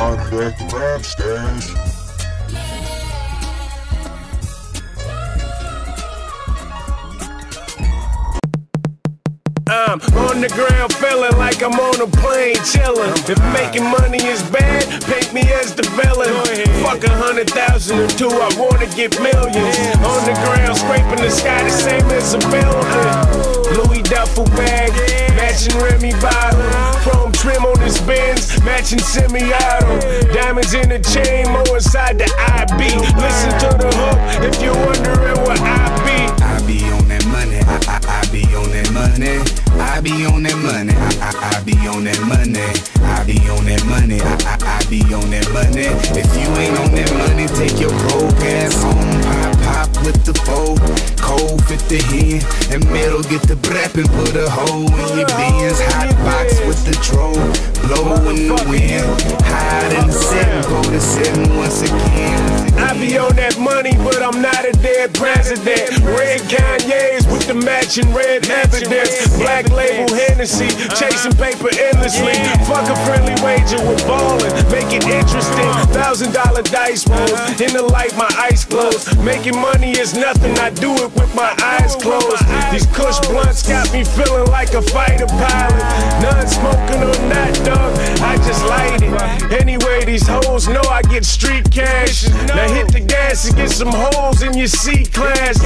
on that rap stash. I'm on the ground feeling like I'm on a plane chillin'. If making money is bad, paint me as the villain. Fuck a hundred thousand or two, I wanna get millions. On the ground, scraping the sky, the same as a building. Louis duffel bag, matching Remy bottle. Trim on his Benz, matching semi-auto. Diamonds in the chain, more inside the IB. Listen to the hook if you're wondering where I be. I be on that money. I, I, I be on that money. I be on that money. I, I, I be on that money. I be on that money. I, I, I be on that money. If you ain't on that money, take your broke ass home. With the foe. Cold fit the hand. And metal get the brap and put a hole in your Benz. Hot box with the drone. Blow in the wind. Hide in the setting. Go to setting once again. I be on that money, but I'm not a dead president. Red Kanye's with the matching red evidence. Black label Hennessy, chasing paper endlessly. Fuck a friendly wager with ballin', make it interesting. Thousand dollar dice rolls, in the light my eyes closed. Making money is nothing, I do it with my eyes closed. These Kush blunts got me feeling like a fighter pilot. None smoking or not, dog, I just light it. Anyway, these hoes know I get street cash. Now hit the gas and get some holes in your C class.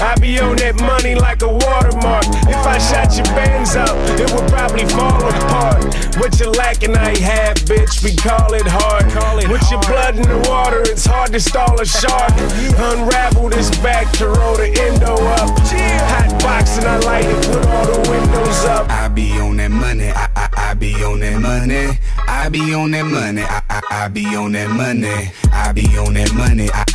I be on that money like a watermark. If I shot your bands up, it would probably fall apart. What you lacking, I have, bitch. We call it hard. Call it With your blood in the water, it's hard to stall a shark. Unravel this back to roll the endo up. Hot box and I light it, put all the windows up. I be on that money. I, I, I be on that money. I be on that money. I, I, I be on that money. I be on that money. I, I, I be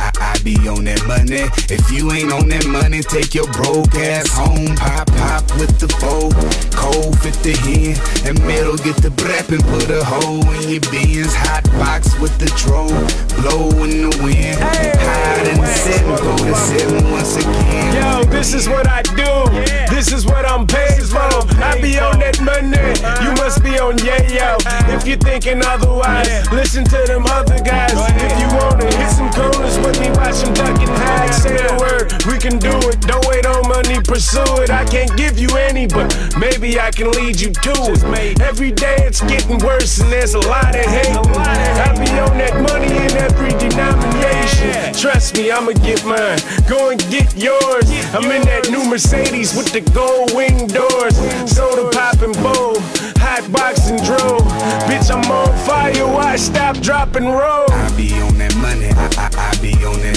on. If you ain't on that money, take your broke ass home. Pop, pop with the foe. Cold fit the hand. And middle get the brap and put a hole in your Benz. Hot box with the drone. Blow in the wind. Hide in the setting. Go to setting once again. Yo, this is what I do. This is what I'm paid for. I be on that money. You must be on yayo. If you're thinking otherwise, listen to them other guys. If you wanna hit some corners with me, watch them duck we can do it. Don't wait on money, pursue it. I can't give you any, but maybe I can lead you to it. Every day it's getting worse, and there's a lot of hate. I be on that money in every denomination. Trust me, I'ma get mine. Go and get yours. I'm in that new Mercedes with the gold wing doors. Soda popping bowl, hot box and dro. Bitch, I'm on fire. Why stop, drop, and roll? I be on that money. I, I, I be on that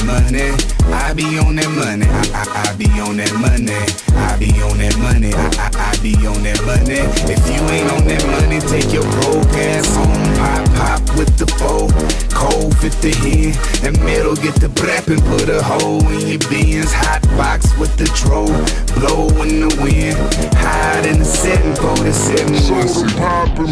money. I be on that money. I, I, I be on that money. I be on that money. I, I, I be on that money. If you ain't on that money, take your broke ass home. Pop, pop with the foe. Cold fit the hand. And middle get the brap and put a hole in your Benz. Hot box with the drone. Blow in the wind. Hide in the setting. Go to setting. Soda poppin'